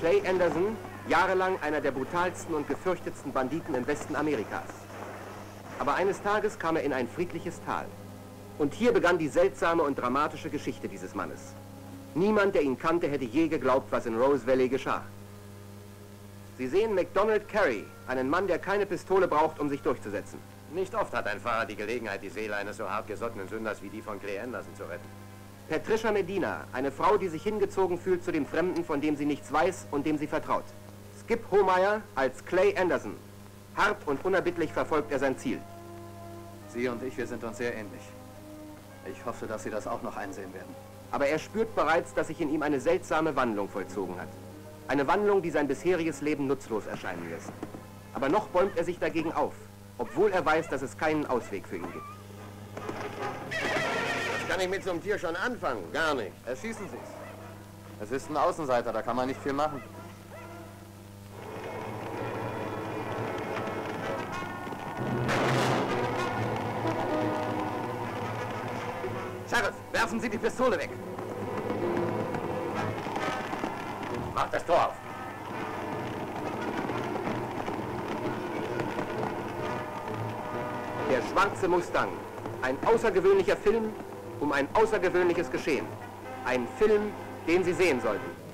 Clay Anderson jahrelang einer der brutalsten und gefürchtetsten Banditen im Westen Amerikas. Aber eines Tages kam er in ein friedliches Tal. Und hier begann die seltsame und dramatische Geschichte dieses Mannes. Niemand, der ihn kannte, hätte je geglaubt, was in Rose Valley geschah. Sie sehen McDonald Carey, einen Mann, der keine Pistole braucht, um sich durchzusetzen. Nicht oft hat ein Fahrer die Gelegenheit, die Seele eines so hartgesottenen Sünders wie die von Clay Anderson zu retten. Patricia Medina, eine Frau, die sich hingezogen fühlt zu dem Fremden, von dem sie nichts weiß und dem sie vertraut. Skip Homeyer als Clay Anderson. Hart und unerbittlich verfolgt er sein Ziel. Sie und ich, wir sind uns sehr ähnlich. Ich hoffe, dass Sie das auch noch einsehen werden. Aber er spürt bereits, dass sich in ihm eine seltsame Wandlung vollzogen hat. Eine Wandlung, die sein bisheriges Leben nutzlos erscheinen lässt. Aber noch bäumt er sich dagegen auf, obwohl er weiß, dass es keinen Ausweg für ihn gibt. Kann ich mit so einem Tier schon anfangen? Gar nicht. Erschießen Sie es. Es ist ein Außenseiter, da kann man nicht viel machen. Sheriff, werfen Sie die Pistole weg. Mach das Tor auf. Der schwarze Mustang. Ein außergewöhnlicher Film um ein außergewöhnliches Geschehen. Ein Film, den Sie sehen sollten.